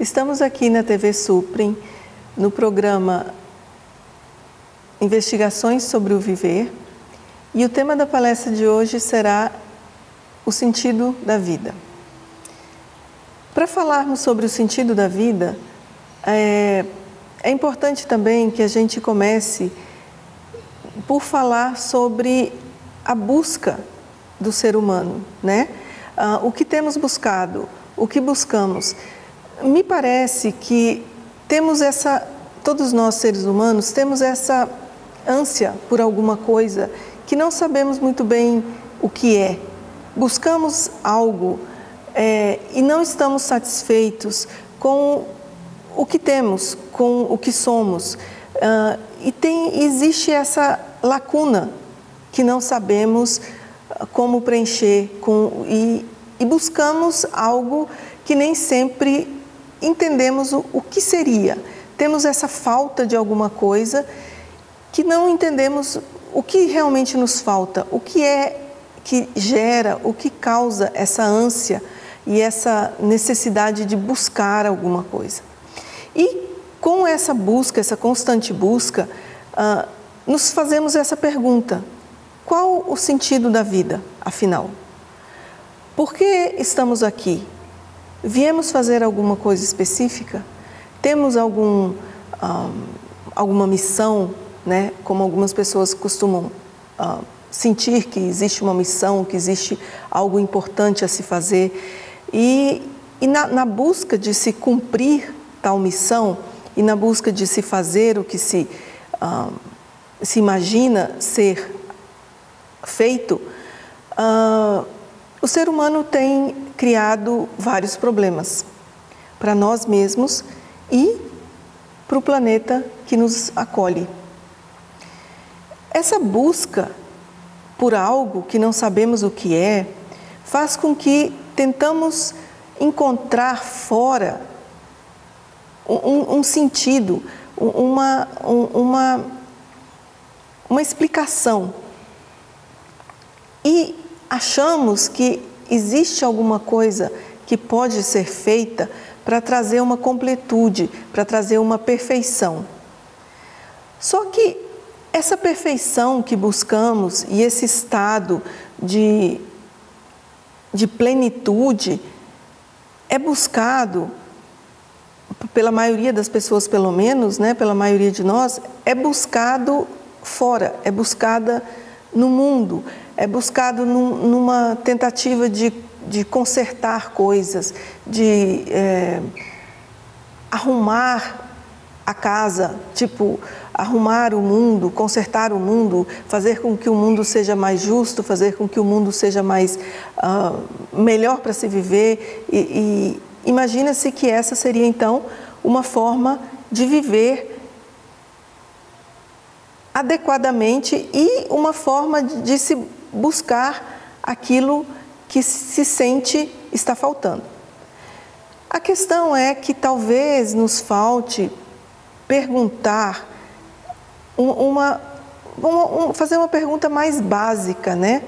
Estamos aqui na TV Suprem, no programa Investigações sobre o Viver, e o tema da palestra de hoje será o sentido da vida. Para falarmos sobre o sentido da vida, é, é importante também que a gente comece por falar sobre a busca do ser humano, né? Ah, o que temos buscado, o que buscamos. Me parece que temos essa, todos nós seres humanos, temos essa ânsia por alguma coisa que não sabemos muito bem o que é. Buscamos algo é, e não estamos satisfeitos com o que temos, com o que somos. Uh, e tem, existe essa lacuna que não sabemos como preencher com, e, e buscamos algo que nem sempre entendemos o, o que seria. Temos essa falta de alguma coisa que não entendemos o que realmente nos falta, o que é que gera, o que causa essa ânsia e essa necessidade de buscar alguma coisa. E com essa busca, essa constante busca, uh, nos fazemos essa pergunta: qual o sentido da vida, afinal? Por que estamos aqui? Viemos fazer alguma coisa específica? Temos algum, alguma missão, né? como algumas pessoas costumam uh, sentir que existe uma missão, que existe algo importante a se fazer. E, e na, na busca de se cumprir tal missão e na busca de se fazer o que se, uh, se imagina ser feito, o ser humano tem criado vários problemas para nós mesmos e para o planeta que nos acolhe. Essa busca por algo que não sabemos o que é faz com que tentamos encontrar fora um, um sentido, uma, uma, uma explicação. E achamos que existe alguma coisa que pode ser feita para trazer uma completude, para trazer uma perfeição. Só que essa perfeição que buscamos e esse estado de, de plenitude é buscado pela maioria das pessoas, pelo menos, né, pela maioria de nós, é buscado fora, é buscada no mundo, é buscado num, numa tentativa de, de consertar coisas, de é, arrumar a casa, tipo, arrumar o mundo, consertar o mundo, fazer com que o mundo seja mais justo, fazer com que o mundo seja mais uh, melhor para se viver. E, e imagina-se que essa seria então uma forma de viver adequadamente e uma forma de se buscar aquilo que se sente está faltando. A questão é que talvez nos falte perguntar uma, uma, fazer uma pergunta mais básica, né?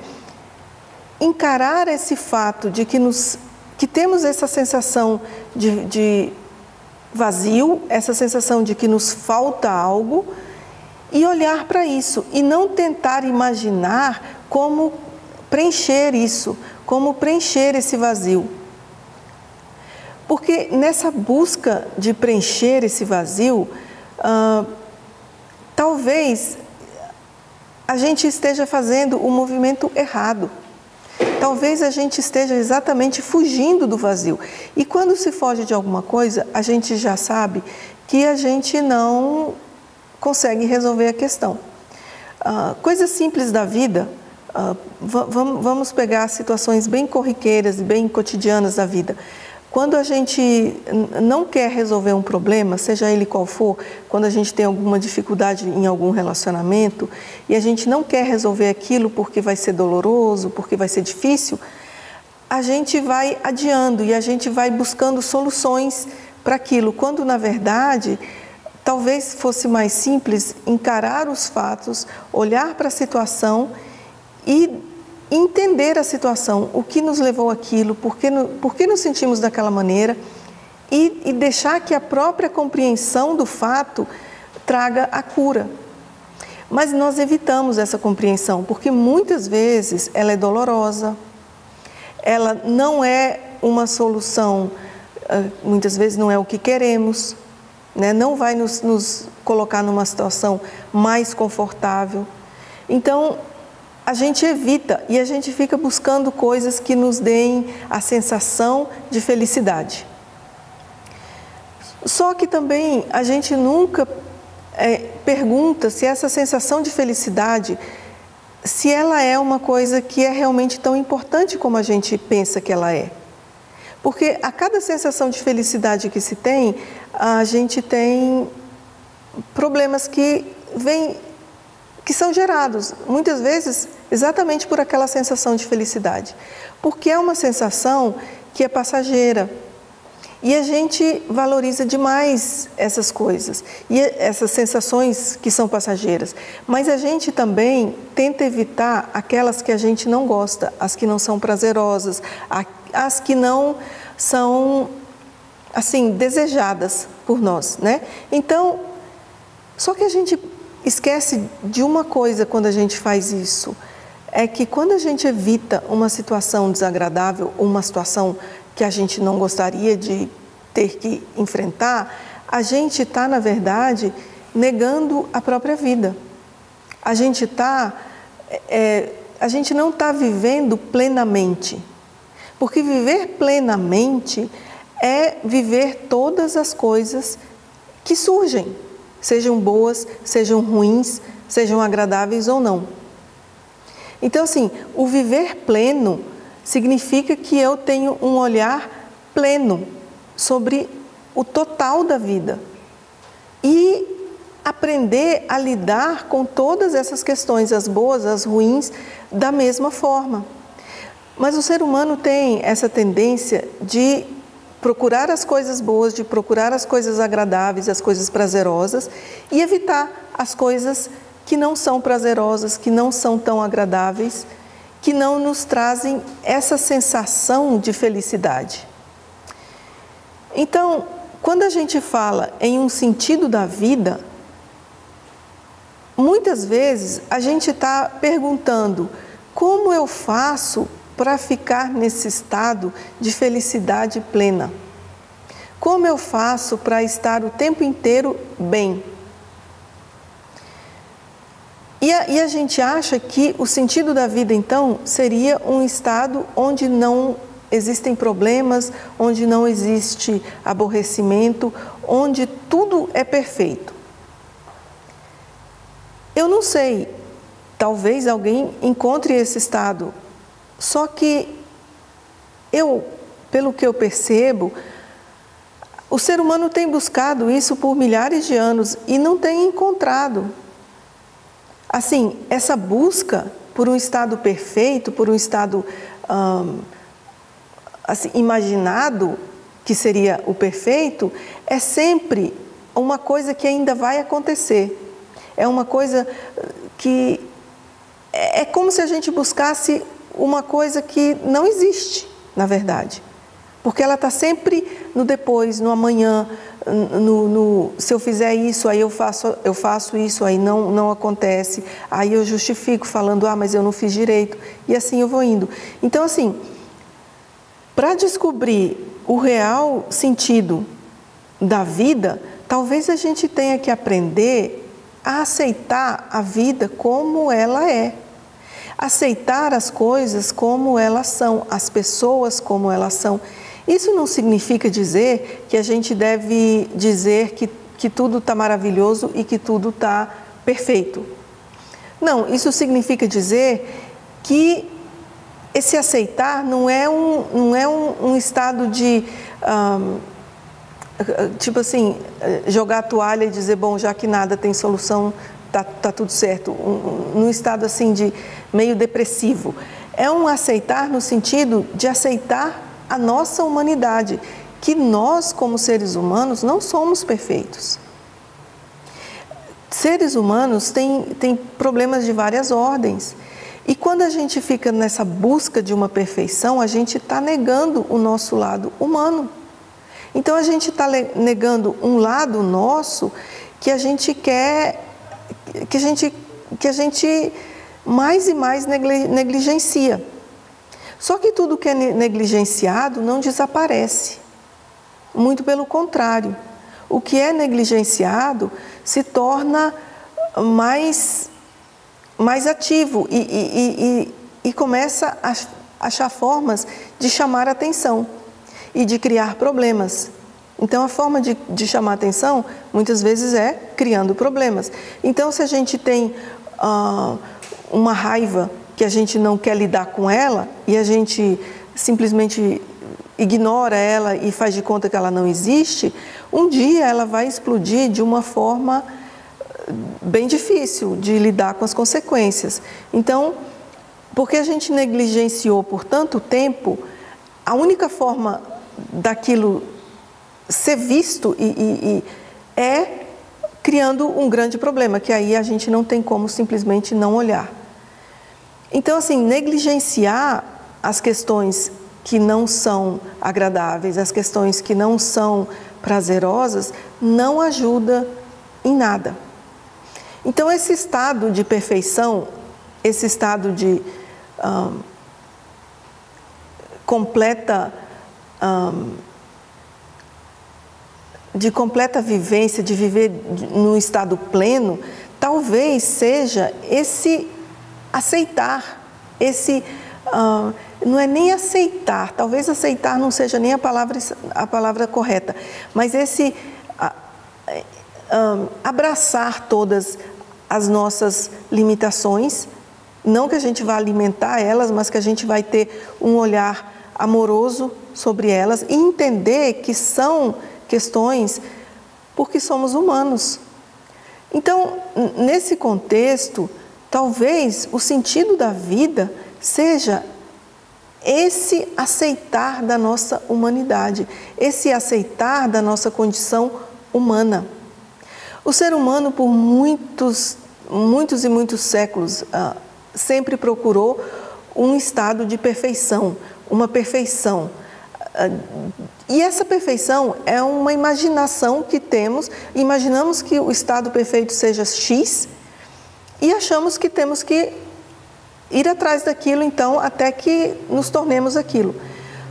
Encarar esse fato de que, nos, que temos essa sensação de, de vazio, essa sensação de que nos falta algo, e olhar para isso e não tentar imaginar como preencher isso, como preencher esse vazio. Porque nessa busca de preencher esse vazio, ah, talvez a gente esteja fazendo o um movimento errado. Talvez a gente esteja exatamente fugindo do vazio. E quando se foge de alguma coisa, a gente já sabe que a gente não consegue resolver a questão. Uh, coisas simples da vida, uh, vamos pegar situações bem corriqueiras e bem cotidianas da vida. Quando a gente não quer resolver um problema, seja ele qual for, quando a gente tem alguma dificuldade em algum relacionamento e a gente não quer resolver aquilo porque vai ser doloroso, porque vai ser difícil, a gente vai adiando e a gente vai buscando soluções para aquilo, quando na verdade Talvez fosse mais simples encarar os fatos, olhar para a situação e entender a situação, o que nos levou aquilo, por que, por que nos sentimos daquela maneira e, e deixar que a própria compreensão do fato traga a cura. Mas nós evitamos essa compreensão, porque muitas vezes ela é dolorosa, ela não é uma solução, ah, muitas vezes não é o que queremos, né? não vai nos, nos colocar numa situação mais confortável. Então, a gente evita e a gente fica buscando coisas que nos deem a sensação de felicidade. Só que também a gente nunca é, pergunta se essa sensação de felicidade, se ela é uma coisa que é realmente tão importante como a gente pensa que ela é. Porque a cada sensação de felicidade que se tem, a gente tem problemas que vêm, que são gerados, muitas vezes exatamente por aquela sensação de felicidade. Porque é uma sensação que é passageira, e a gente valoriza demais essas coisas e essas sensações que são passageiras. Mas a gente também tenta evitar aquelas que a gente não gosta, as que não são prazerosas, as que não são assim desejadas por nós, né? Então, só que a gente esquece de uma coisa quando a gente faz isso, é que quando a gente evita uma situação desagradável, uma situação que a gente não gostaria de ter que enfrentar, a gente está, na verdade, negando a própria vida. A gente está, é, a gente não está vivendo plenamente. Porque viver plenamente é viver todas as coisas que surgem, sejam boas, sejam ruins, sejam agradáveis ou não. Então, assim, o viver pleno significa que eu tenho um olhar pleno sobre o total da vida e aprender a lidar com todas essas questões, as boas, as ruins, da mesma forma. Mas o ser humano tem essa tendência de procurar as coisas boas, de procurar as coisas agradáveis, as coisas prazerosas e evitar as coisas que não são prazerosas, que não são tão agradáveis, que não nos trazem essa sensação de felicidade. Então, quando a gente fala em um sentido da vida, muitas vezes a gente está perguntando como eu faço para ficar nesse estado de felicidade plena? Como eu faço para estar o tempo inteiro bem? E a, e a, gente acha que o sentido da vida, então, seria um estado onde não existem problemas, onde não existe aborrecimento, onde tudo é perfeito. Eu não sei, talvez alguém encontre esse estado só que eu, pelo que eu percebo, o ser humano tem buscado isso por milhares de anos e não tem encontrado. Assim, essa busca por um estado perfeito, por um estado hum, assim, imaginado, que seria o perfeito, é sempre uma coisa que ainda vai acontecer. É uma coisa que é, é como se a gente buscasse uma coisa que não existe, na verdade. Porque ela está sempre no depois, no amanhã, no, no, se eu fizer isso, aí eu faço, eu faço isso, aí não, não acontece, aí eu justifico falando, ah, mas eu não fiz direito, e assim eu vou indo. Então, assim, para descobrir o real sentido da vida, talvez a gente tenha que aprender a aceitar a vida como ela é aceitar as coisas como elas são, as pessoas como elas são. Isso não significa dizer que a gente deve dizer que, que tudo está maravilhoso e que tudo está perfeito. Não, isso significa dizer que esse aceitar não é um, não é um, um estado de. Um, tipo assim, jogar a toalha e dizer, bom, já que nada tem solução, tá, tá tudo certo. Um, num estado assim de meio depressivo. É um aceitar no sentido de aceitar a nossa humanidade, que nós, como seres humanos, não somos perfeitos. Seres humanos têm, têm problemas de várias ordens. E quando a gente fica nessa busca de uma perfeição, a gente está negando o nosso lado humano. Então a gente está negando um lado nosso que a gente quer, que a gente, que a gente mais e mais negligencia. Só que tudo que é negligenciado não desaparece. Muito pelo contrário. O que é negligenciado se torna mais, mais ativo e, e, e, e começa a achar formas de chamar atenção e de criar problemas. Então, a forma de, de chamar atenção muitas vezes é criando problemas. Então, se a gente tem uh, uma raiva que a gente não quer lidar com ela e a gente simplesmente ignora ela e faz de conta que ela não existe, um dia ela vai explodir de uma forma eh, bem difícil de lidar com as consequências. Então, porque a gente negligenciou por tanto tempo, a única forma daquilo ser visto e, e, e é criando um grande problema, que aí a gente não tem como simplesmente não olhar. Então, assim, negligenciar as questões que não são agradáveis, as questões que não são prazerosas, não ajuda em nada. Então, esse estado de perfeição, esse estado de um, completa um, de completa vivência, de viver num estado pleno, talvez seja esse aceitar, esse uh, não é nem aceitar, talvez aceitar não seja nem a palavra, a palavra correta, mas esse uh, uh, abraçar todas as nossas limitações, não que a gente vá alimentar elas, mas que a gente vai ter um olhar amoroso sobre elas e entender que são questões porque somos humanos. Então, nesse contexto, talvez o sentido da vida seja esse aceitar da nossa humanidade, esse aceitar da nossa condição humana. O ser humano, por muitos, muitos e muitos séculos, ah, sempre procurou um estado de perfeição, uma perfeição. E essa perfeição é uma imaginação que temos, imaginamos que o estado perfeito seja X e achamos que temos que ir atrás daquilo então até que nos tornemos aquilo.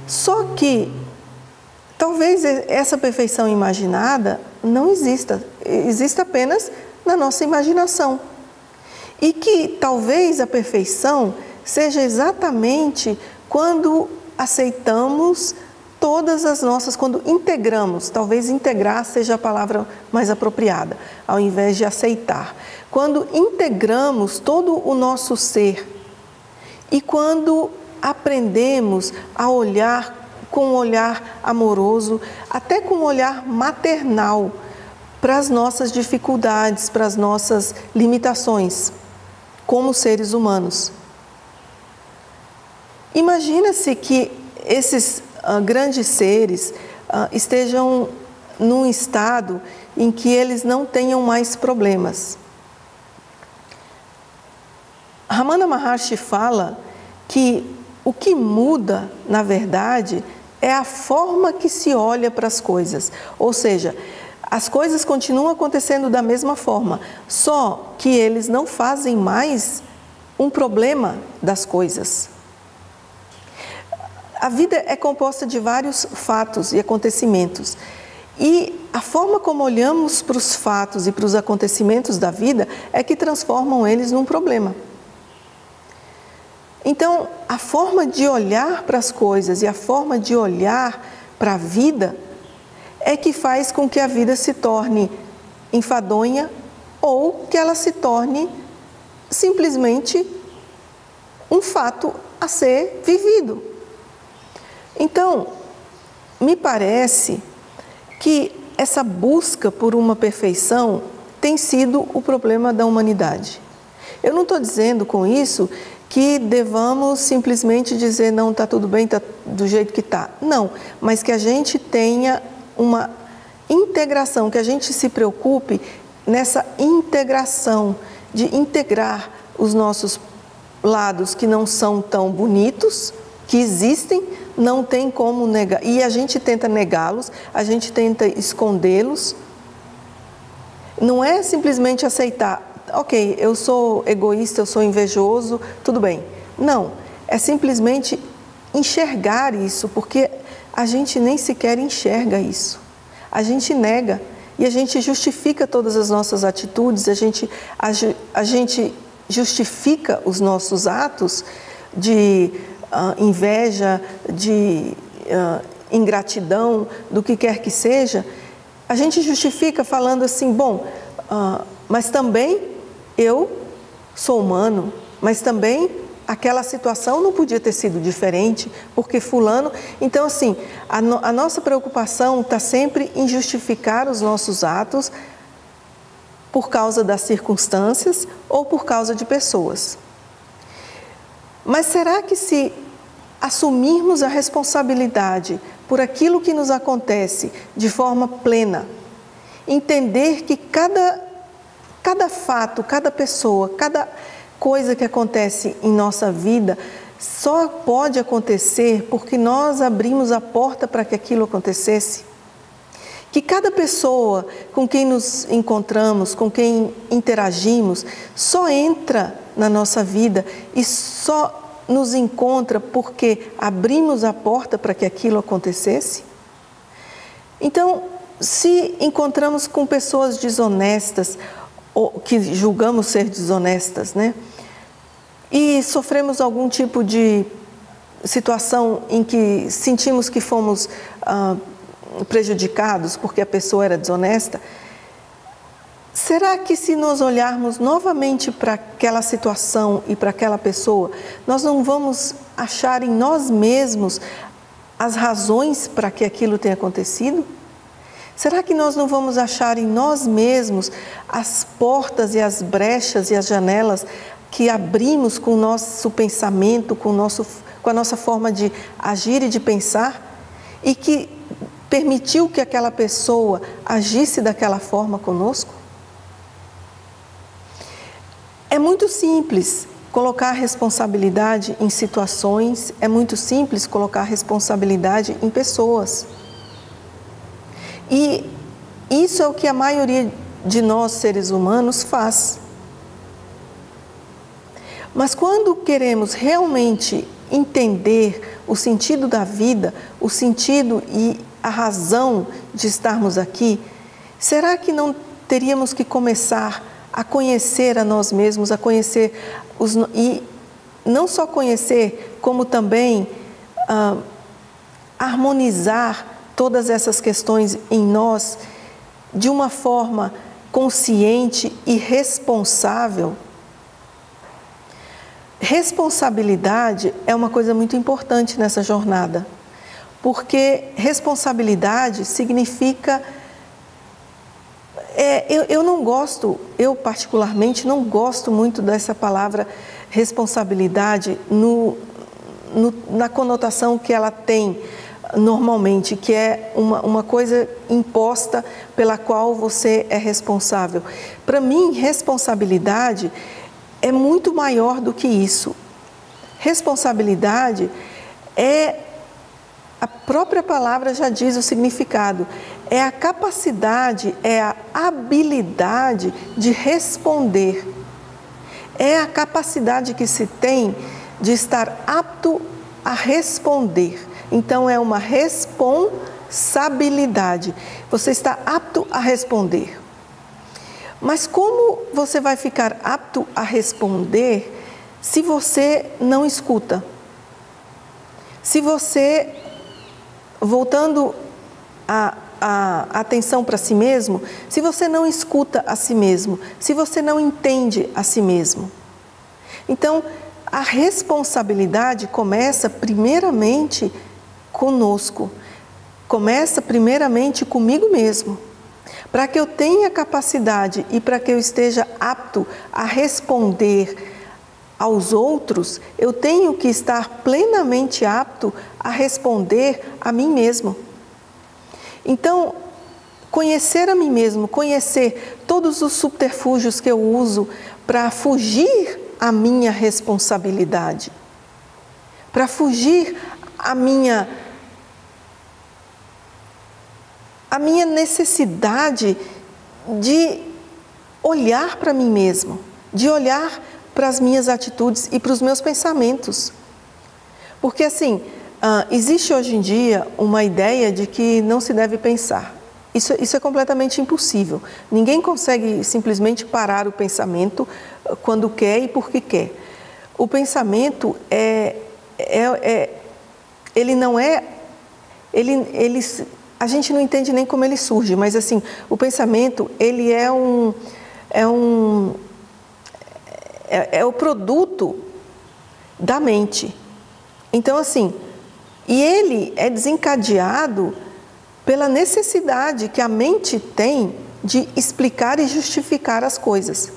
Só que talvez essa perfeição imaginada não exista, exista apenas na nossa imaginação. E que talvez a perfeição seja exatamente quando aceitamos todas as nossas, quando integramos, talvez integrar seja a palavra mais apropriada, ao invés de aceitar. Quando integramos todo o nosso ser e quando aprendemos a olhar com um olhar amoroso, até com um olhar maternal para as nossas dificuldades, para as nossas limitações como seres humanos. Imagina-se que esses uh, grandes seres uh, estejam num estado em que eles não tenham mais problemas. Ramana Maharshi fala que o que muda, na verdade, é a forma que se olha para as coisas. Ou seja, as coisas continuam acontecendo da mesma forma, só que eles não fazem mais um problema das coisas. A vida é composta de vários fatos e acontecimentos. E a forma como olhamos para os fatos e para os acontecimentos da vida é que transformam eles num problema. Então, a forma de olhar para as coisas e a forma de olhar para a vida é que faz com que a vida se torne enfadonha ou que ela se torne simplesmente um fato a ser vivido. Então, me parece que essa busca por uma perfeição tem sido o problema da humanidade. Eu não estou dizendo com isso que devamos simplesmente dizer não está tudo bem, está do jeito que está. Não, mas que a gente tenha uma integração, que a gente se preocupe nessa integração de integrar os nossos lados que não são tão bonitos, que existem, não tem como negar. E a gente tenta negá-los, a gente tenta escondê-los. Não é simplesmente aceitar, ok, eu sou egoísta, eu sou invejoso, tudo bem. Não, é simplesmente enxergar isso, porque a gente nem sequer enxerga isso. A gente nega e a gente justifica todas as nossas atitudes, a gente, a, a gente justifica os nossos atos de uh, inveja, de uh, ingratidão, do que quer que seja, a gente justifica falando assim: bom, uh, mas também eu sou humano, mas também aquela situação não podia ter sido diferente, porque Fulano. Então, assim, a, no, a nossa preocupação está sempre em justificar os nossos atos por causa das circunstâncias ou por causa de pessoas. Mas será que se assumirmos a responsabilidade por aquilo que nos acontece de forma plena, entender que cada, cada fato, cada pessoa, cada coisa que acontece em nossa vida só pode acontecer porque nós abrimos a porta para que aquilo acontecesse? Que cada pessoa com quem nos encontramos, com quem interagimos, só entra na nossa vida e só nos encontra porque abrimos a porta para que aquilo acontecesse? Então, se encontramos com pessoas desonestas, ou que julgamos ser desonestas, né? E sofremos algum tipo de situação em que sentimos que fomos ah, prejudicados porque a pessoa era desonesta, será que se nós olharmos novamente para aquela situação e para aquela pessoa, nós não vamos achar em nós mesmos as razões para que aquilo tenha acontecido? Será que nós não vamos achar em nós mesmos as portas e as brechas e as janelas que abrimos com o nosso pensamento, com, nosso, com a nossa forma de agir e de pensar e que permitiu que aquela pessoa agisse daquela forma conosco? É muito simples colocar responsabilidade em situações, é muito simples colocar responsabilidade em pessoas. E isso é o que a maioria de nós, seres humanos, faz. Mas quando queremos realmente entender o sentido da vida, o sentido e a razão de estarmos aqui, será que não teríamos que começar a conhecer a nós mesmos, a conhecer os. e não só conhecer, como também ah, harmonizar todas essas questões em nós de uma forma consciente e responsável? Responsabilidade é uma coisa muito importante nessa jornada porque responsabilidade significa. É, eu, eu não gosto, eu particularmente não gosto muito dessa palavra responsabilidade no, no, na conotação que ela tem normalmente, que é uma, uma coisa imposta pela qual você é responsável. Para mim, responsabilidade é muito maior do que isso. Responsabilidade é a própria palavra já diz o significado. É a capacidade, é a habilidade de responder. É a capacidade que se tem de estar apto a responder. Então, é uma responsabilidade. Você está apto a responder. Mas como você vai ficar apto a responder se você não escuta? Se você voltando a, a atenção para si mesmo, se você não escuta a si mesmo, se você não entende a si mesmo. Então, a responsabilidade começa primeiramente conosco, começa primeiramente comigo mesmo. Para que eu tenha capacidade e para que eu esteja apto a responder aos outros, eu tenho que estar plenamente apto a responder a mim mesmo. Então, conhecer a mim mesmo, conhecer todos os subterfúgios que eu uso para fugir à minha responsabilidade, para fugir a minha a minha necessidade de olhar para mim mesmo, de olhar para as minhas atitudes e para os meus pensamentos. Porque assim, uh, existe hoje em dia uma ideia de que não se deve pensar. Isso, isso é completamente impossível. Ninguém consegue simplesmente parar o pensamento ah, quando quer e porque quer. O pensamento é, é, é ele não é, ele, ele, a gente não entende nem como ele surge, mas assim, o pensamento ele é um, é um, é, é o produto da mente. Então assim, e ele é desencadeado pela necessidade que a mente tem de explicar e justificar as coisas.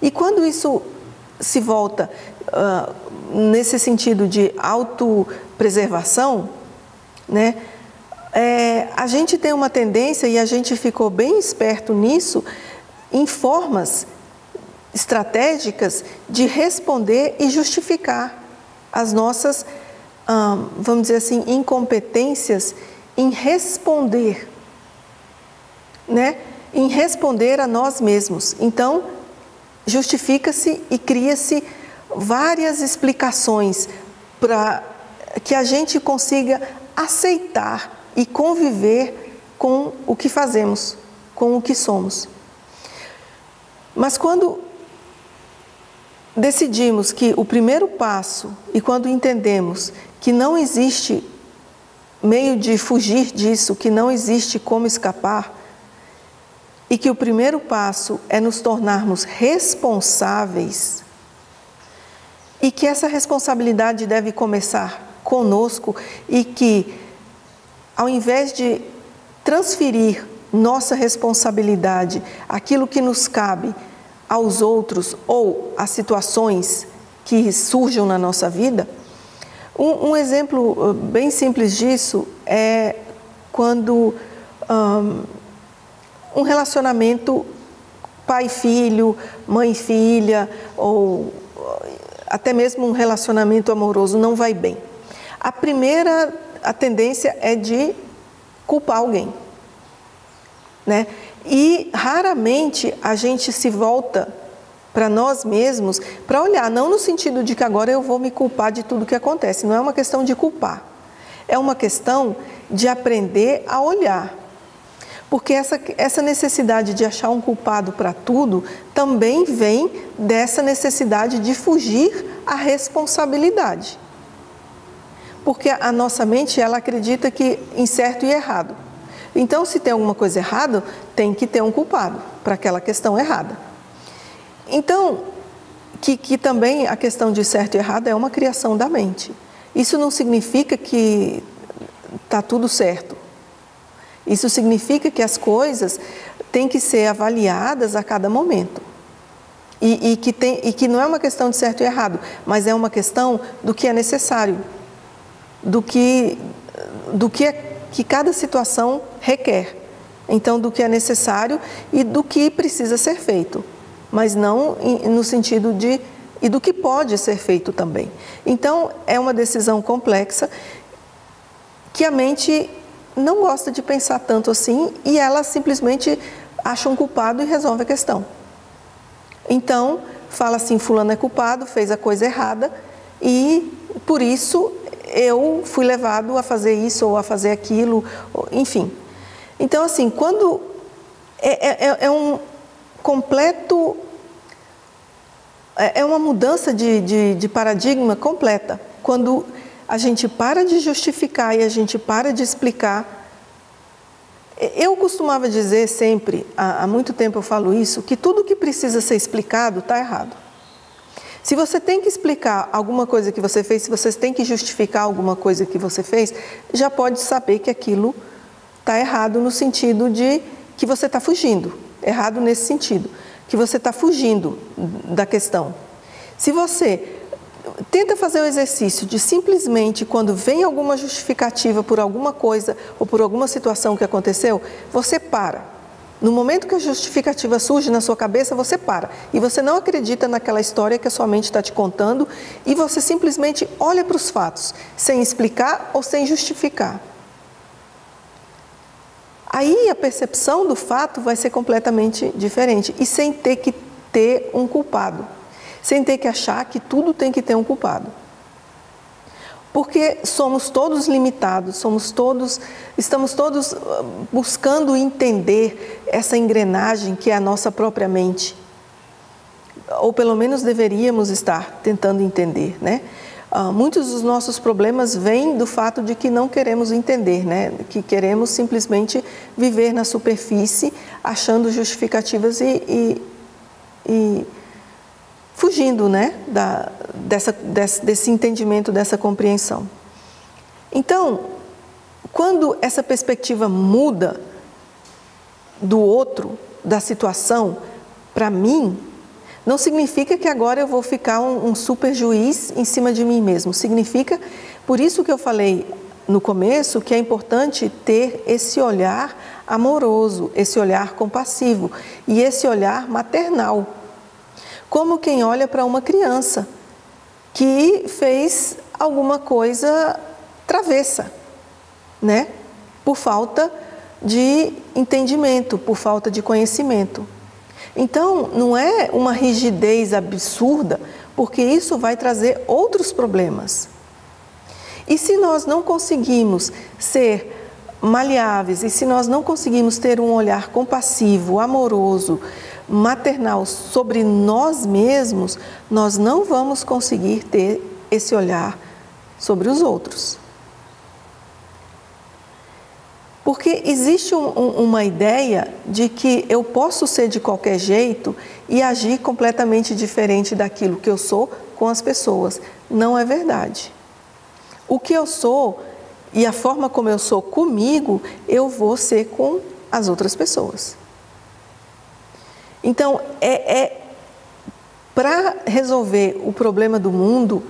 E quando isso se volta uh, nesse sentido de autopreservação, né, é, a gente tem uma tendência, e a gente ficou bem esperto nisso, em formas estratégicas de responder e justificar as nossas, vamos dizer assim, incompetências em responder, né? Em responder a nós mesmos. Então, justifica-se e cria-se várias explicações para que a gente consiga aceitar e conviver com o que fazemos, com o que somos. Mas quando decidimos que o primeiro passo e quando entendemos que não existe meio de fugir disso, que não existe como escapar, e que o primeiro passo é nos tornarmos responsáveis, e que essa responsabilidade deve começar conosco e que, ao invés de transferir nossa responsabilidade, aquilo que nos cabe aos outros ou às situações que surjam na nossa vida, um, um exemplo uh, bem simples disso é quando um, um relacionamento pai-filho, mãe-filha, ou uh, até mesmo um relacionamento amoroso não vai bem. A primeira a tendência é de culpar alguém. Né? E raramente a gente se volta para nós mesmos, para olhar, não no sentido de que agora eu vou me culpar de tudo que acontece, não é uma questão de culpar, é uma questão de aprender a olhar. Porque essa, essa necessidade de achar um culpado para tudo também vem dessa necessidade de fugir à responsabilidade. Porque a nossa mente, ela acredita que em certo e errado. Então, se tem alguma coisa errada, tem que ter um culpado para aquela questão errada. Então, que, que também a questão de certo e errado é uma criação da mente. Isso não significa que está tudo certo. Isso significa que as coisas têm que ser avaliadas a cada momento. E, e, que tem, e que não é uma questão de certo e errado, mas é uma questão do que é necessário, do que, do que, é, que cada situação requer. Então, do que é necessário e do que precisa ser feito mas não no sentido de e do que pode ser feito também. Então, é uma decisão complexa que a mente não gosta de pensar tanto assim e ela simplesmente acha um culpado e resolve a questão. Então, fala assim: Fulano é culpado, fez a coisa errada e por isso eu fui levado a fazer isso ou a fazer aquilo, enfim. Então, assim, quando é, é, é um, completo. É, é uma mudança de, de, de paradigma completa. Quando a gente para de justificar e a gente para de explicar. Eu costumava dizer sempre, há, há muito tempo eu falo isso, que tudo que precisa ser explicado está errado. Se você tem que explicar alguma coisa que você fez, se você tem que justificar alguma coisa que você fez, já pode saber que aquilo está errado no sentido de que você está fugindo errado nesse sentido, que você está fugindo da questão. Se você tenta fazer o exercício de simplesmente, quando vem alguma justificativa por alguma coisa ou por alguma situação que aconteceu, você para. No momento que a justificativa surge na sua cabeça, você para. E você não acredita naquela história que a sua mente está te contando e você simplesmente olha para os fatos, sem explicar ou sem justificar. Aí a percepção do fato vai ser completamente diferente e sem ter que ter um culpado, sem ter que achar que tudo tem que ter um culpado. Porque somos todos limitados, somos todos, estamos todos ah, buscando entender essa engrenagem que é a nossa própria mente. Ou pelo menos deveríamos estar tentando entender, né? Uh, muitos dos nossos problemas vêm do fato de que não queremos entender, né? que queremos simplesmente viver na superfície, achando justificativas e, e, e fugindo né? da, dessa, desse, desse entendimento, dessa compreensão. Então, quando essa perspectiva muda do outro, da situação, para mim, não significa que agora eu vou ficar um, um super juiz em cima de mim mesmo. Significa, por isso que eu falei no começo, que é importante ter esse olhar amoroso, esse olhar compassivo e esse olhar maternal. Como quem olha para uma criança que fez alguma coisa travessa, né? Por falta de entendimento, por falta de conhecimento. Então, não é uma rigidez absurda, porque isso vai trazer outros problemas. E se nós não conseguimos ser maleáveis, e se nós não conseguimos ter um olhar compassivo, amoroso, maternal sobre nós mesmos, nós não vamos conseguir ter esse olhar sobre os outros. Porque existe um, um, uma ideia de que eu posso ser de qualquer jeito e agir completamente diferente daquilo que eu sou com as pessoas. Não é verdade. O que eu sou e a forma como eu sou comigo, eu vou ser com as outras pessoas. Então, é, é para resolver o problema do mundo,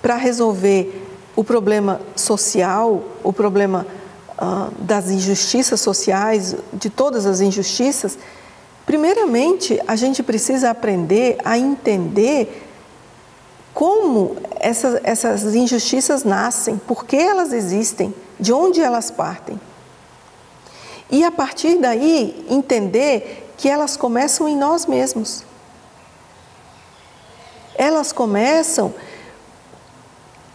para resolver o problema social, o problema uh, das injustiças sociais, de todas as injustiças, primeiramente a gente precisa aprender a entender como essas, essas injustiças nascem, por que elas existem, de onde elas partem. E a partir daí entender que elas começam em nós mesmos. Elas começam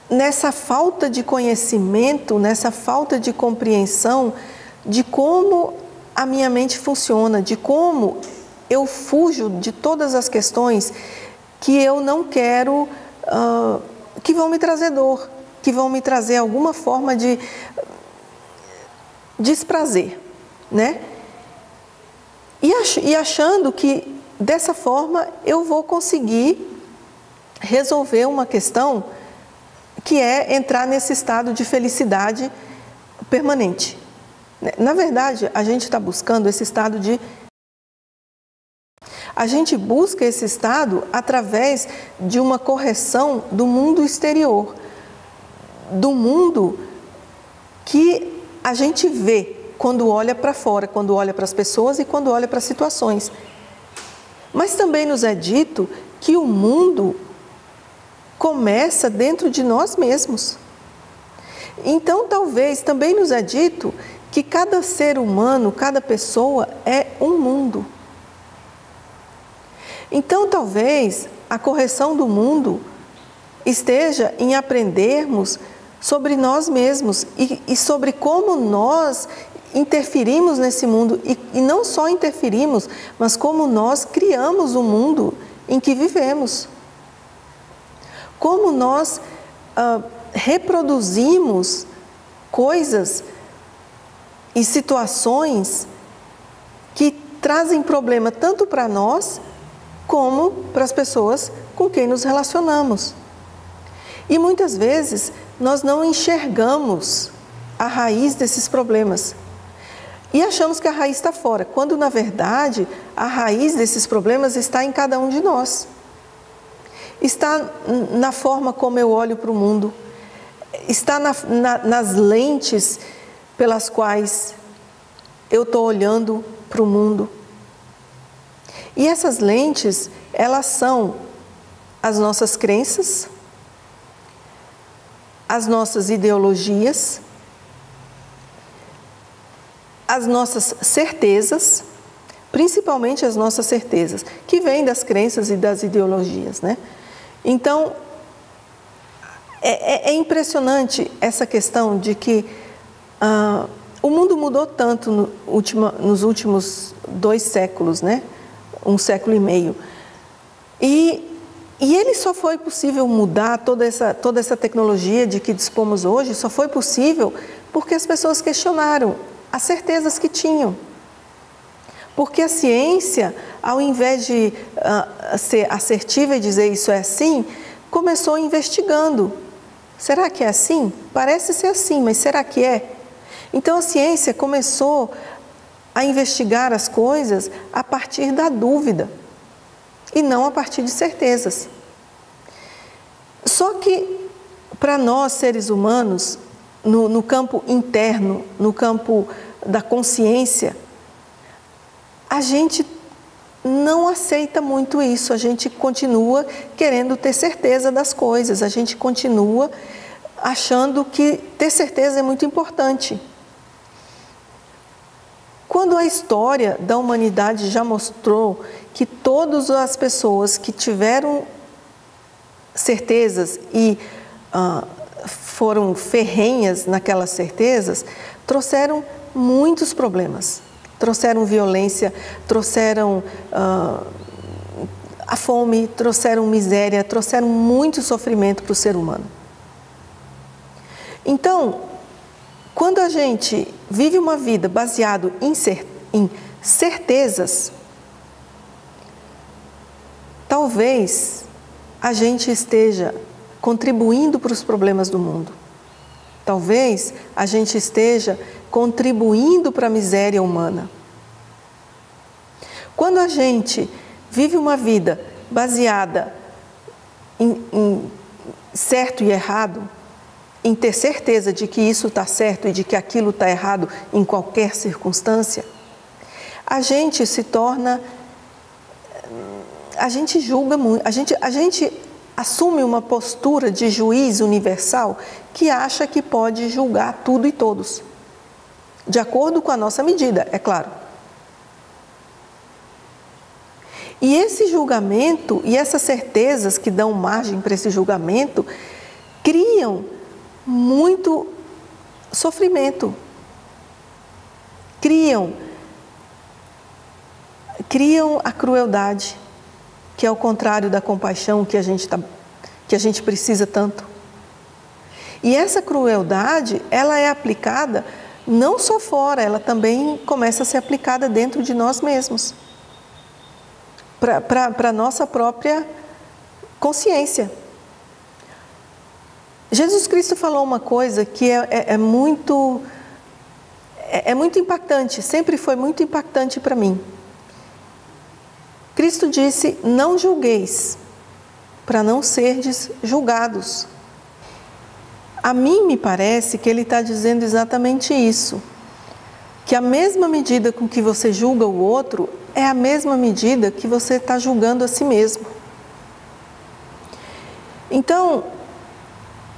nessa falta de conhecimento, nessa falta de compreensão de como a minha mente funciona, de como eu fujo de todas as questões que eu não quero, uh, que vão me trazer dor, que vão me trazer alguma forma de desprazer, né? E achando que dessa forma eu vou conseguir resolver uma questão que é entrar nesse estado de felicidade permanente. Na verdade, a gente está buscando esse estado de. A gente busca esse estado através de uma correção do mundo exterior, do mundo que a gente vê quando olha para fora, quando olha para as pessoas e quando olha para as situações. Mas também nos é dito que o mundo começa dentro de nós mesmos. Então, talvez também nos é dito que cada ser humano, cada pessoa é um mundo. Então, talvez a correção do mundo esteja em aprendermos sobre nós mesmos e, e sobre como nós interferimos nesse mundo e, e não só interferimos, mas como nós criamos o mundo em que vivemos como nós ah, reproduzimos coisas e situações que trazem problema tanto para nós como para as pessoas com quem nos relacionamos. E muitas vezes nós não enxergamos a raiz desses problemas. E achamos que a raiz está fora, quando na verdade a raiz desses problemas está em cada um de nós está na forma como eu olho para o mundo, está na, na, nas lentes pelas quais eu estou olhando para o mundo. E essas lentes, elas são as nossas crenças, as nossas ideologias, as nossas certezas, principalmente as nossas certezas, que vêm das crenças e das ideologias, né? Então, é, é, é impressionante essa questão de que ah, o mundo mudou tanto no última, nos últimos dois séculos, né? Um século e meio. E, e ele só foi possível mudar toda essa, toda essa tecnologia de que dispomos hoje, só foi possível porque as pessoas questionaram as certezas que tinham. Porque a ciência, ao invés de uh, ser assertiva e dizer isso é assim, começou investigando. Será que é assim? Parece ser assim, mas será que é? Então a ciência começou a investigar as coisas a partir da dúvida e não a partir de certezas. Só que para nós seres humanos, no, no campo interno, no campo da consciência, a gente não aceita muito isso, a gente continua querendo ter certeza das coisas, a gente continua achando que ter certeza é muito importante. Quando a história da humanidade já mostrou que todas as pessoas que tiveram certezas e uh, foram ferrenhas naquelas certezas, trouxeram muitos problemas. Trouxeram violência, trouxeram uh, a fome, trouxeram miséria, trouxeram muito sofrimento para o ser humano. Então, quando a gente vive uma vida baseada em, em certezas, talvez a gente esteja contribuindo para os problemas do mundo. Talvez a gente esteja contribuindo para a miséria humana. Quando a gente vive uma vida baseada em, em certo e errado, em ter certeza de que isso está certo e de que aquilo está errado em qualquer circunstância, a gente se torna. A gente julga muito, a gente, a gente assume uma postura de juiz universal que acha que pode julgar tudo e todos, de acordo com a nossa medida, é claro. E esse julgamento e essas certezas que dão margem para esse julgamento criam muito sofrimento. Criam criam a crueldade, que é o contrário da compaixão que a gente tá, que a gente precisa tanto. E essa crueldade, ela é aplicada não só fora, ela também começa a ser aplicada dentro de nós mesmos. Para a nossa própria consciência. Jesus Cristo falou uma coisa que é, é, é muito é, é muito impactante, sempre foi muito impactante para mim. Cristo disse: Não julgueis, para não serdes julgados. A mim me parece que ele está dizendo exatamente isso. Que a mesma medida com que você julga o outro é a mesma medida que você está julgando a si mesmo. Então,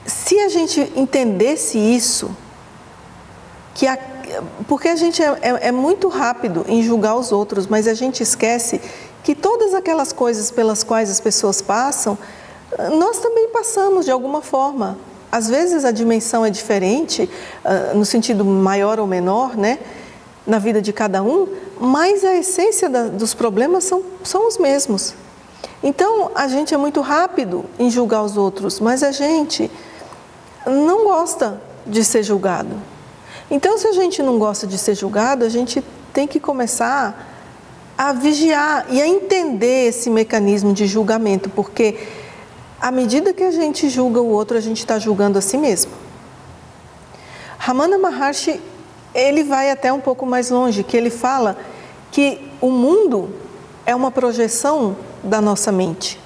se a gente entendesse isso, que a, porque a gente é, é, é muito rápido em julgar os outros, mas a gente esquece que todas aquelas coisas pelas quais as pessoas passam, nós também passamos de alguma forma. Às vezes a dimensão é diferente, uh, no sentido maior ou menor, né, na vida de cada um, mas a essência da, dos problemas são, são os mesmos. Então a gente é muito rápido em julgar os outros, mas a gente não gosta de ser julgado. Então, se a gente não gosta de ser julgado, a gente tem que começar a vigiar e a entender esse mecanismo de julgamento, porque à medida que a gente julga o outro, a gente está julgando a si mesmo. Ramana Maharshi, ele vai até um pouco mais longe, que ele fala que o mundo é uma projeção da nossa mente.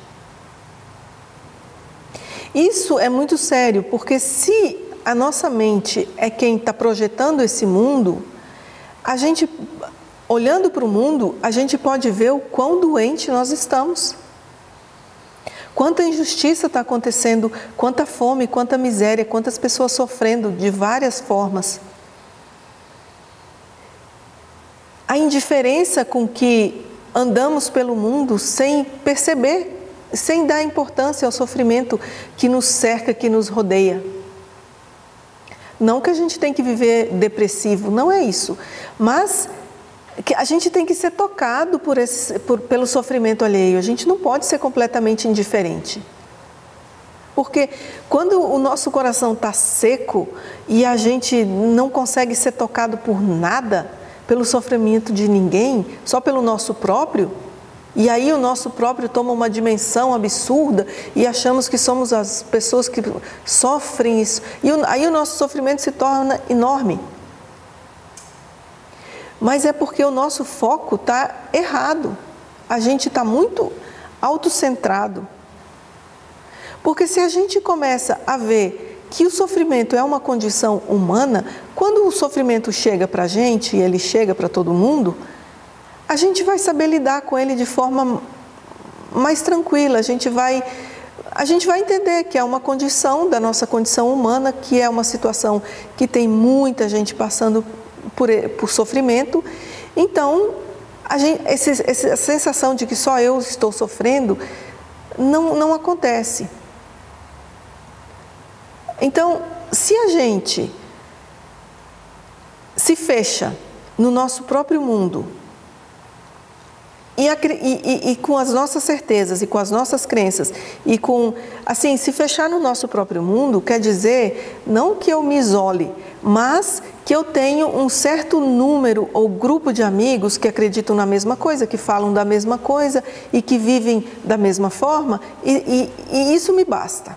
Isso é muito sério, porque se a nossa mente é quem está projetando esse mundo, a gente olhando para o mundo, a gente pode ver o quão doente nós estamos. Quanta injustiça está acontecendo, quanta fome, quanta miséria, quantas pessoas sofrendo de várias formas. A indiferença com que andamos pelo mundo sem perceber, sem dar importância ao sofrimento que nos cerca, que nos rodeia. Não que a gente tem que viver depressivo, não é isso. Mas que a gente tem que ser tocado por esse, por, pelo sofrimento alheio. A gente não pode ser completamente indiferente. Porque quando o nosso coração está seco e a gente não consegue ser tocado por nada, pelo sofrimento de ninguém, só pelo nosso próprio, e aí o nosso próprio toma uma dimensão absurda e achamos que somos as pessoas que sofrem isso. E aí o nosso sofrimento se torna enorme. Mas é porque o nosso foco está errado. A gente está muito autocentrado. Porque se a gente começa a ver que o sofrimento é uma condição humana, quando o sofrimento chega para a gente e ele chega para todo mundo, a gente vai saber lidar com ele de forma mais tranquila. A gente vai a gente vai entender que é uma condição da nossa condição humana, que é uma situação que tem muita gente passando por, por sofrimento. Então, a gente, esse, essa sensação de que só eu estou sofrendo não, não acontece. Então, se a gente se fecha no nosso próprio mundo e, e, e, com as nossas certezas e com as nossas crenças e com assim se fechar no nosso próprio mundo quer dizer não que eu me isole mas que eu tenho um certo número ou grupo de amigos que acreditam na mesma coisa, que falam da mesma coisa e que vivem da mesma forma, e, e, e isso me basta.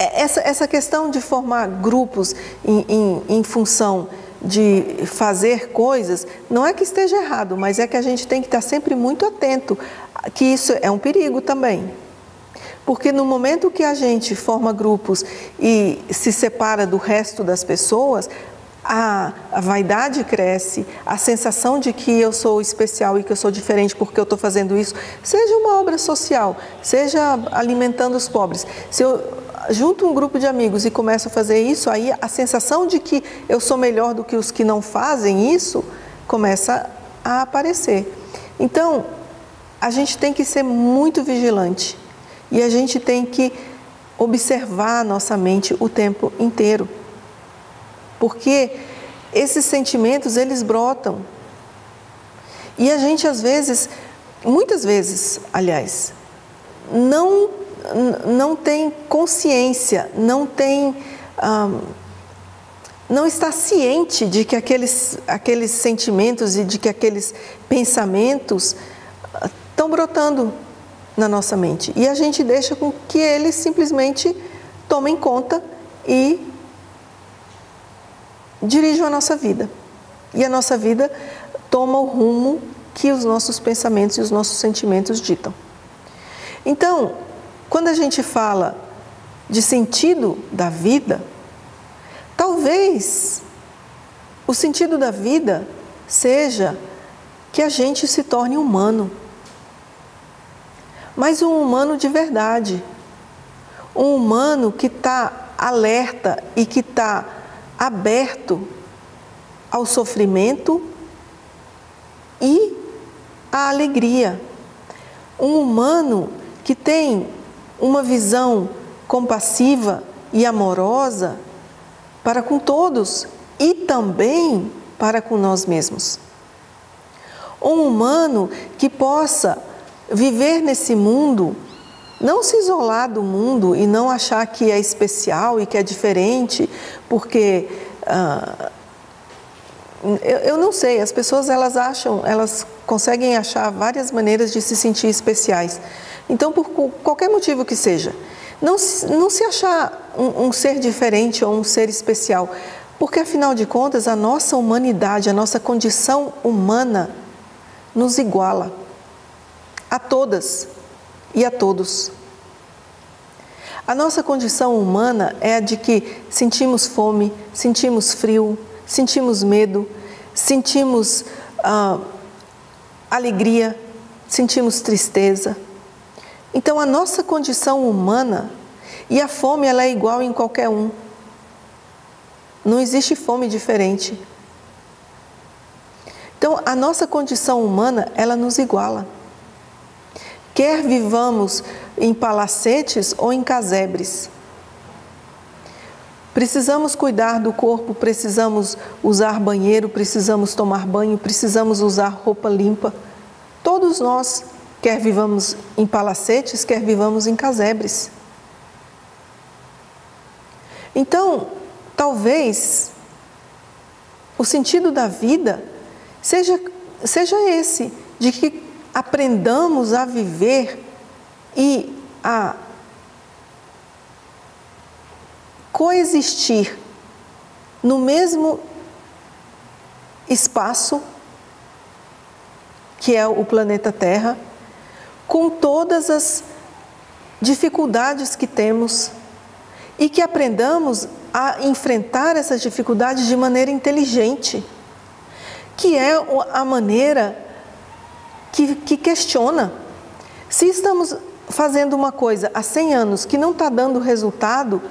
É, essa, essa questão de formar grupos em, em, em função de fazer coisas, não é que esteja errado, mas é que a gente tem que estar sempre muito atento, que isso é um perigo também. Porque no momento que a gente forma grupos e se separa do resto das pessoas, a, a, vaidade cresce, a sensação de que eu sou especial e que eu sou diferente porque eu estou fazendo isso, seja uma obra social, seja alimentando os pobres. Se eu junto um grupo de amigos e começo a fazer isso, aí a sensação de que eu sou melhor do que os que não fazem isso começa a aparecer. Então, a gente tem que ser muito vigilante e a gente tem que observar a nossa mente o tempo inteiro. Porque esses sentimentos, eles brotam. E a gente às vezes, muitas vezes, aliás, não não tem consciência, não tem não está ciente de que aqueles, aqueles sentimentos e de que aqueles pensamentos estão ah, brotando na nossa mente. E a gente deixa com que eles simplesmente tomem conta e dirijam a nossa vida. E a nossa vida toma o rumo que os nossos pensamentos e os nossos sentimentos ditam. Então, quando a gente fala de sentido da vida, talvez o sentido da vida seja que a gente se torne humano mas um humano de verdade. Um humano que está alerta e que está aberto ao sofrimento e à alegria. Um humano que tem uma visão compassiva e amorosa para com todos e também para com nós mesmos. Um humano que possa viver nesse mundo, não se isolar do mundo e não achar que é especial e que é diferente, porque ah, eu, eu não sei, as pessoas elas acham, elas conseguem achar várias maneiras de se sentir especiais. Então, por qualquer motivo que seja, não, não se achar um, um ser diferente ou um ser especial, porque afinal de contas a nossa humanidade, a nossa condição humana nos iguala a todas e a todos. A nossa condição humana é a de que sentimos fome, sentimos frio, sentimos medo, sentimos ah, alegria, sentimos tristeza. Então, a nossa condição humana e a fome ela é igual em qualquer um. Não existe fome diferente. Então, a nossa condição humana, ela nos iguala. Quer vivamos em palacetes ou em casebres. Precisamos cuidar do corpo, precisamos usar banheiro, precisamos tomar banho, precisamos usar roupa limpa. Todos nós, quer vivamos em palacetes, quer vivamos em casebres. Então, talvez o sentido da vida seja, seja esse, de que aprendamos a viver e a coexistir no mesmo espaço que é o planeta Terra, com todas as dificuldades que temos e que aprendamos a enfrentar essas dificuldades de maneira inteligente, que é a maneira que, que questiona. Se estamos fazendo uma coisa há 100 anos que não está dando resultado,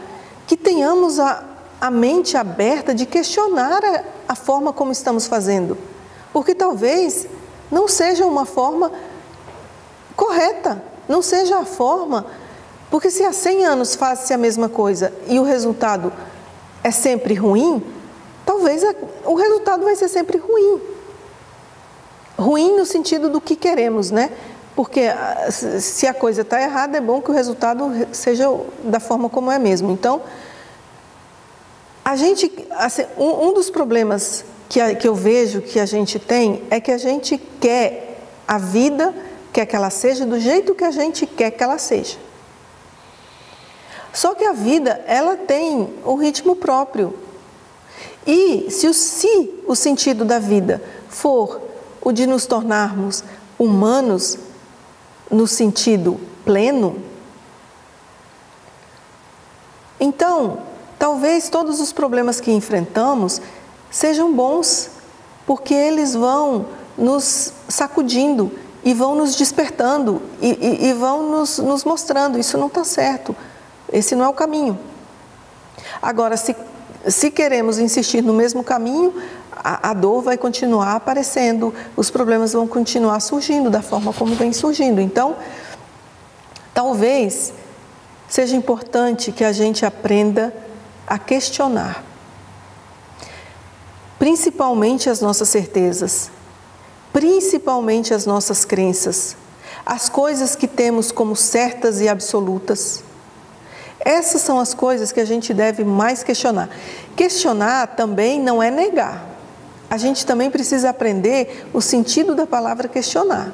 que tenhamos a, a mente aberta de questionar a, a forma como estamos fazendo. Porque talvez não seja uma forma correta, não seja a forma. Porque se há 100 anos faz-se a mesma coisa e o resultado é sempre ruim, talvez o resultado vai ser sempre ruim. Ruim no sentido do que queremos, né? Porque ah, se a coisa está errada, é bom que o resultado seja da forma como é mesmo. Então, a gente, assim, um, um, dos problemas que, a, que eu vejo que a gente tem é que a gente quer a vida, quer que ela seja do jeito que a gente quer que ela seja. Só que a vida, ela tem um ritmo próprio. E se o, se o sentido da vida for o de nos tornarmos humanos no sentido pleno, então, talvez todos os problemas que enfrentamos sejam bons, porque eles vão nos sacudindo e vão nos despertando e, e, e vão nos, nos mostrando: isso não está certo, esse não é o caminho. Agora, se, se queremos insistir no mesmo caminho, a, a, dor vai continuar aparecendo, os problemas vão continuar surgindo da forma como vem surgindo. Então, talvez seja importante que a gente aprenda a questionar, principalmente as nossas certezas, principalmente as nossas crenças, as coisas que temos como certas e absolutas. Essas são as coisas que a gente deve mais questionar. Questionar também não é negar a gente também precisa aprender o sentido da palavra questionar.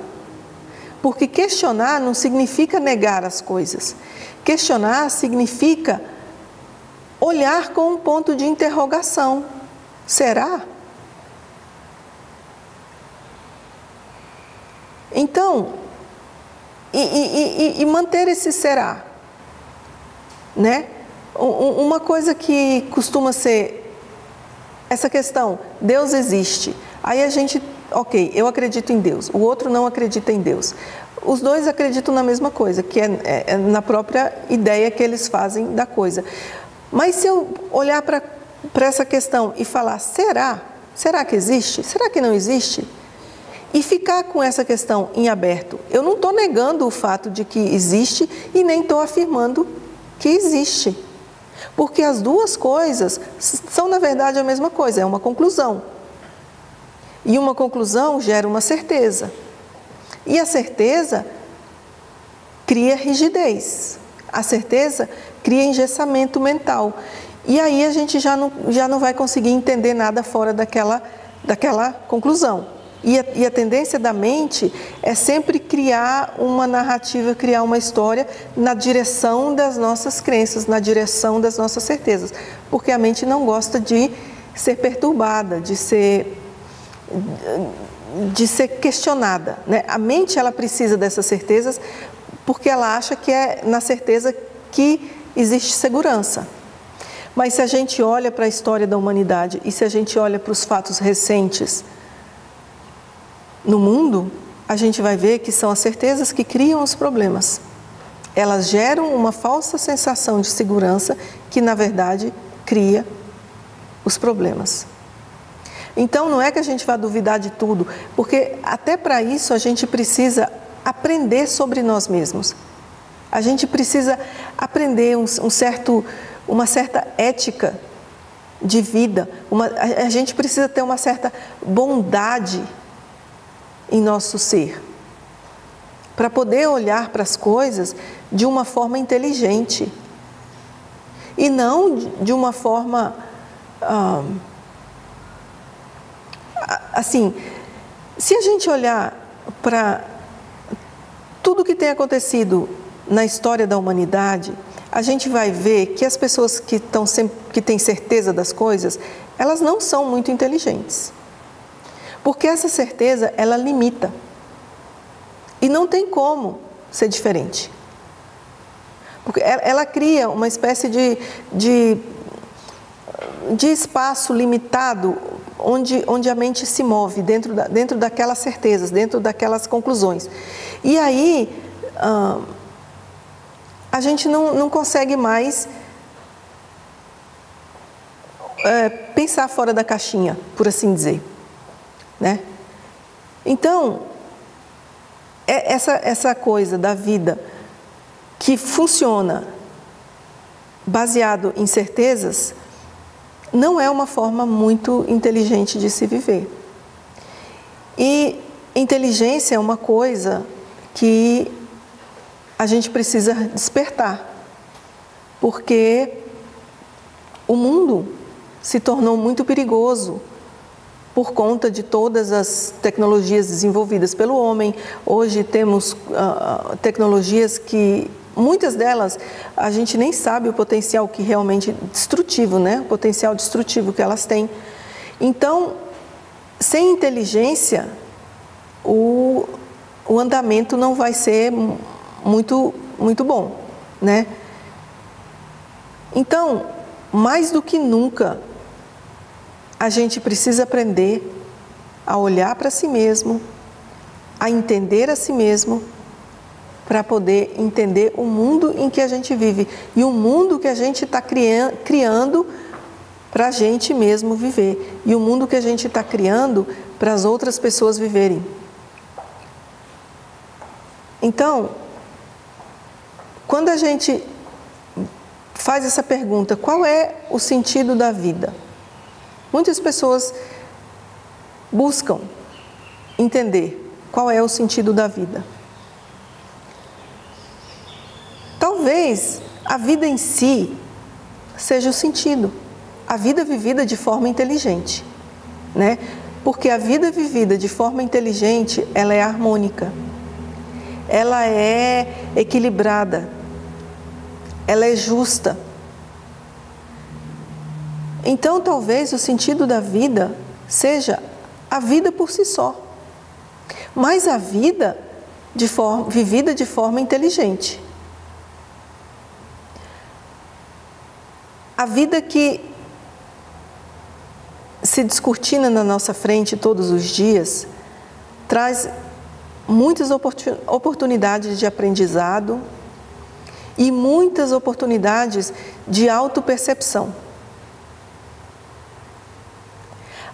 Porque questionar não significa negar as coisas. Questionar significa olhar com um ponto de interrogação. Será? Então, e, e, e, manter esse será. Né? Uma coisa que costuma ser essa questão, Deus existe. Aí a gente, ok, eu acredito em Deus, o outro não acredita em Deus. Os dois acreditam na mesma coisa, que é, é, é na própria ideia que eles fazem da coisa. Mas se eu olhar para essa questão e falar, será? Será que existe? Será que não existe? E ficar com essa questão em aberto. Eu não estou negando o fato de que existe e nem estou afirmando que existe. Porque as duas coisas são, na verdade, a mesma coisa, é uma conclusão. E uma conclusão gera uma certeza. E a certeza cria rigidez. A certeza cria engessamento mental. E aí a gente já não, já não vai conseguir entender nada fora daquela, daquela conclusão. E a, e a, tendência da mente é sempre criar uma narrativa, criar uma história na direção das nossas crenças, na direção das nossas certezas. Porque a mente não gosta de ser perturbada, de ser, de ser questionada. Né? A mente ela precisa dessas certezas porque ela acha que é na certeza que existe segurança. Mas se a gente olha para a história da humanidade e se a gente olha para os fatos recentes no mundo, a gente vai ver que são as certezas que criam os problemas. Elas geram uma falsa sensação de segurança que, na verdade, cria os problemas. Então, não é que a gente vá duvidar de tudo, porque até para isso a gente precisa aprender sobre nós mesmos. A gente precisa aprender um, um certo, uma certa ética de vida, uma, a, a gente precisa ter uma certa bondade em nosso ser, para poder olhar para as coisas de uma forma inteligente e não de uma forma ah, assim. Se a gente olhar para tudo que tem acontecido na história da humanidade, a gente vai ver que as pessoas que, estão sempre, que têm certeza das coisas, elas não são muito inteligentes. Porque essa certeza, ela limita. E não tem como ser diferente. Porque ela cria uma espécie de, de, de espaço limitado onde, onde a mente se move, dentro, da, dentro daquelas certezas, dentro daquelas conclusões. E aí ah, a gente não, não consegue mais é, pensar fora da caixinha, por assim dizer. Né? Então, é essa, essa coisa da vida que funciona baseado em certezas não é uma forma muito inteligente de se viver. E inteligência é uma coisa que a gente precisa despertar, porque o mundo se tornou muito perigoso por conta de todas as tecnologias desenvolvidas pelo homem. Hoje temos uh, tecnologias que muitas delas a gente nem sabe o potencial que realmente destrutivo, né? O potencial destrutivo que elas têm. Então, sem inteligência, o, o andamento não vai ser muito muito bom, né? Então, mais do que nunca, a gente precisa aprender a olhar para si mesmo, a entender a si mesmo, para poder entender o mundo em que a gente vive e o mundo que a gente está criando para a gente mesmo viver e o mundo que a gente está criando para as outras pessoas viverem. Então, quando a gente faz essa pergunta, qual é o sentido da vida? Muitas pessoas buscam entender qual é o sentido da vida. Talvez a vida em si seja o sentido, a vida vivida de forma inteligente, né? Porque a vida vivida de forma inteligente, ela é harmônica, ela é equilibrada, ela é justa então, talvez o sentido da vida seja a vida por si só, mas a vida de forma, vivida de forma inteligente. A vida que se descortina na nossa frente todos os dias traz muitas oportunidades de aprendizado e muitas oportunidades de autopercepção.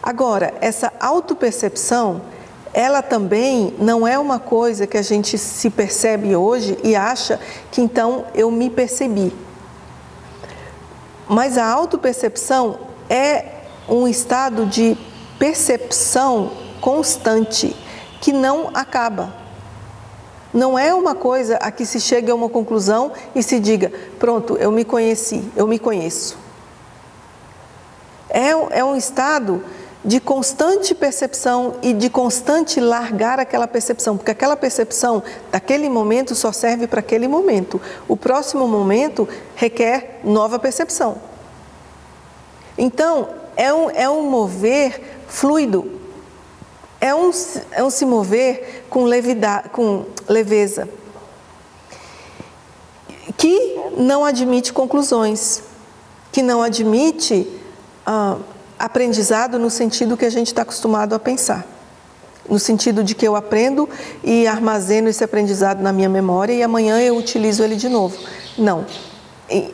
Agora, essa autopercepção, ela também não é uma coisa que a gente se percebe hoje e acha que então eu me percebi. Mas a autopercepção é um estado de percepção constante que não acaba. Não é uma coisa a que se chega a uma conclusão e se diga: pronto, eu me conheci, eu me conheço. É, é um estado de constante percepção e de constante largar aquela percepção, porque aquela percepção daquele momento só serve para aquele momento. O próximo momento requer nova percepção. Então, é um, é um mover fluido, é um, é um se mover com, levidade, com leveza, que não admite conclusões, que não admite ah, aprendizado no sentido que a gente está acostumado a pensar. No sentido de que eu aprendo e armazeno esse aprendizado na minha memória e amanhã eu utilizo ele de novo. Não.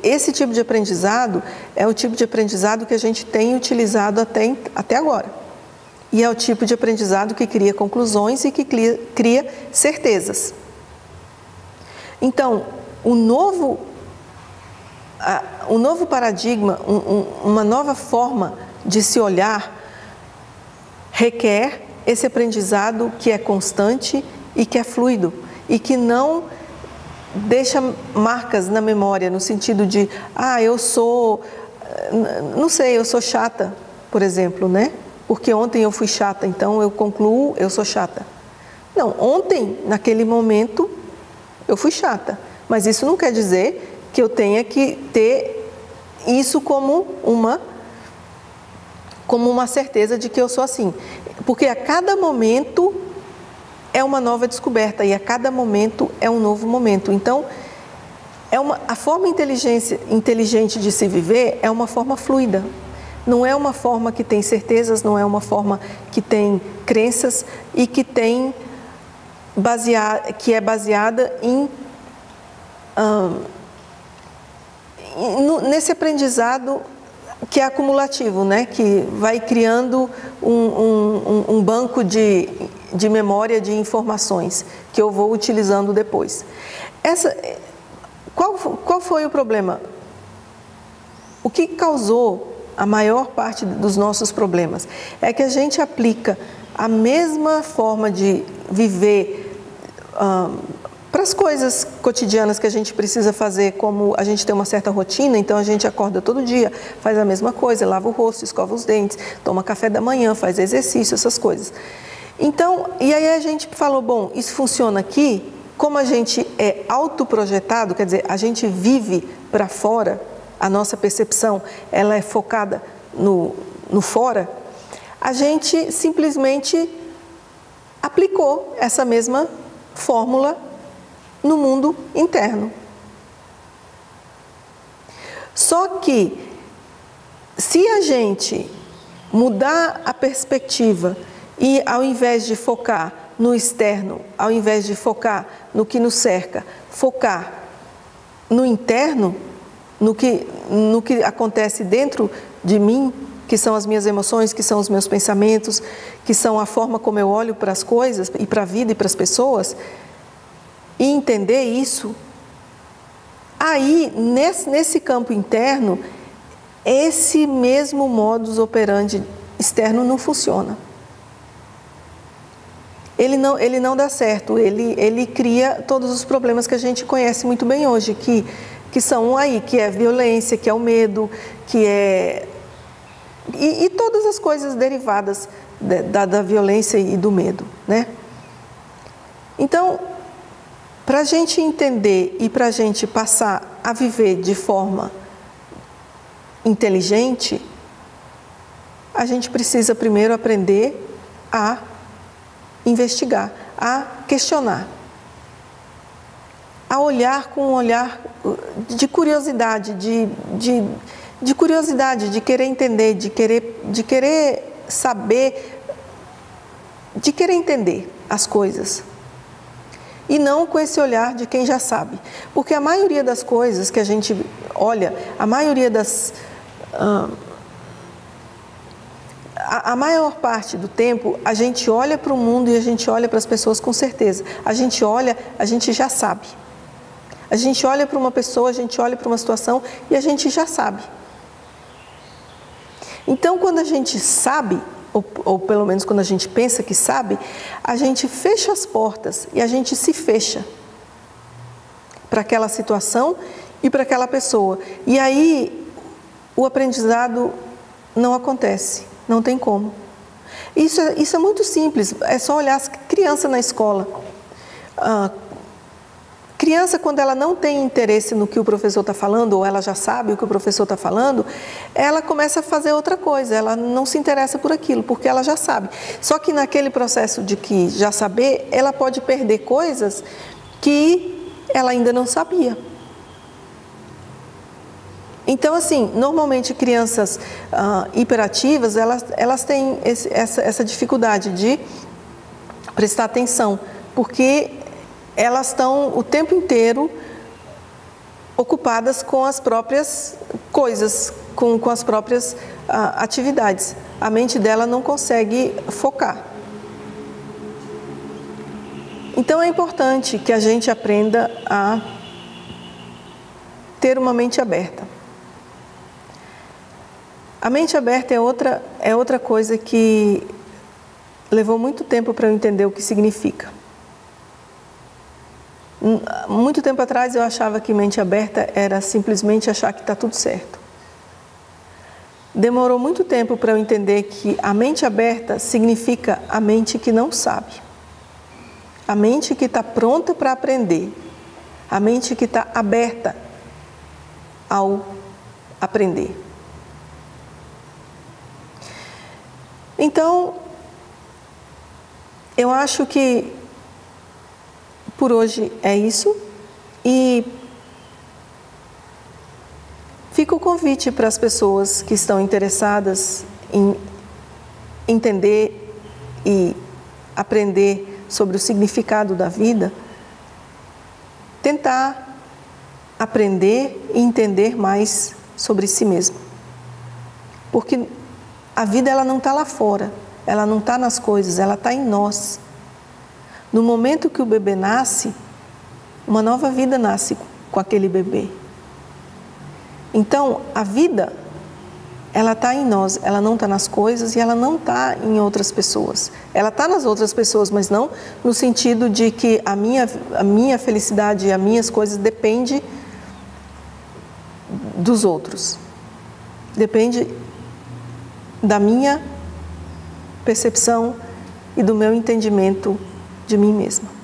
Esse tipo de aprendizado é o tipo de aprendizado que a gente tem utilizado até, até agora. E é o tipo de aprendizado que cria conclusões e que cria, cria certezas. Então, o novo, a, novo paradigma, um, um, uma nova forma de se olhar, requer esse aprendizado que é constante e que é fluido e que não deixa marcas na memória no sentido de, ah, eu sou, não sei, eu sou chata, por exemplo, né? Porque ontem eu fui chata, então eu concluo, eu sou chata. Não, ontem, naquele momento, eu fui chata, mas isso não quer dizer que eu tenha que ter isso como uma como uma certeza de que eu sou assim. Porque a cada momento é uma nova descoberta e a cada momento é um novo momento. Então, é uma, a forma inteligente de se viver é uma forma fluida. Não é uma forma que tem certezas, não é uma forma que tem crenças e que tem baseada, que é baseada em nesse aprendizado que é acumulativo, né? que vai criando um, um, um, banco de, de memória de informações que eu vou utilizando depois. Essa, qual, qual foi o problema? O que causou a maior parte dos nossos problemas é que a gente aplica a mesma forma de viver para as coisas cotidianas que a gente precisa fazer, como a gente tem uma certa rotina, então a gente acorda todo dia, faz a mesma coisa, lava o rosto, escova os dentes, toma café da manhã, faz exercício, essas coisas. Então, e aí a gente falou, bom, isso funciona aqui, como a gente é autoprojetado, quer dizer, a gente vive para fora, a nossa percepção, ela é focada no, no fora, a gente simplesmente aplicou essa mesma fórmula no mundo interno. Só que, se a gente mudar a perspectiva e, ao invés de focar no externo, ao invés de focar no que nos cerca, focar no interno, no que, no que acontece dentro de mim, que são as minhas emoções, que são os meus pensamentos, que são a forma como eu olho para as coisas e para a vida e para as pessoas, e entender isso, aí nesse, nesse campo interno, esse mesmo modus operandi externo não funciona. Ele não, ele não dá certo, ele, ele cria todos os problemas que a gente conhece muito bem hoje, que, que são aí, que é violência, que é o medo, que é. E, e todas as coisas derivadas da, da violência e do medo, né? Então, para a gente entender e para a gente passar a viver de forma inteligente, a gente precisa primeiro aprender a investigar, a questionar, a olhar com um olhar de curiosidade, de, de, de curiosidade, de querer entender, de querer, de querer saber, de querer entender as coisas e não com esse olhar de quem já sabe. Porque a maioria das coisas que a gente olha, a maioria das. Uh, a, a, maior parte do tempo, a gente olha para o mundo e a gente olha para as pessoas com certeza. A gente olha, a gente já sabe. A gente olha para uma pessoa, a gente olha para uma situação e a gente já sabe. Então, quando a gente sabe, ou, ou pelo menos quando a gente pensa que sabe, a gente fecha as portas e a gente se fecha para aquela situação e para aquela pessoa. E aí o aprendizado não acontece, não tem como. Isso é, isso é muito simples, é só olhar as crianças na escola. Ah, Criança, quando ela não tem interesse no que o professor está falando, ou ela já sabe o que o professor está falando, ela começa a fazer outra coisa, ela não se interessa por aquilo, porque ela já sabe. Só que naquele processo de que já saber, ela pode perder coisas que ela ainda não sabia. Então, assim, normalmente crianças uh, hiperativas, elas, elas têm esse, essa, essa dificuldade de prestar atenção, porque elas estão o tempo inteiro ocupadas com as próprias coisas, com, com as próprias uh, atividades. A mente dela não consegue focar. Então é importante que a gente aprenda a ter uma mente aberta. A mente aberta é outra, é outra coisa que levou muito tempo para eu entender o que significa. Muito tempo atrás eu achava que mente aberta era simplesmente achar que está tudo certo. Demorou muito tempo para eu entender que a mente aberta significa a mente que não sabe, a mente que está pronta para aprender, a mente que está aberta ao aprender. Então, eu acho que por hoje é isso e fica o convite para as pessoas que estão interessadas em entender e aprender sobre o significado da vida, tentar aprender e entender mais sobre si mesmo. Porque a vida ela não está lá fora, ela não está nas coisas, ela está em nós. No momento que o bebê nasce, uma nova vida nasce com aquele bebê. Então, a vida, ela está em nós, ela não está nas coisas e ela não está em outras pessoas. Ela está nas outras pessoas, mas não no sentido de que a minha, a minha felicidade e as minhas coisas depende dos outros. Depende da minha percepção e do meu entendimento de mim mesma.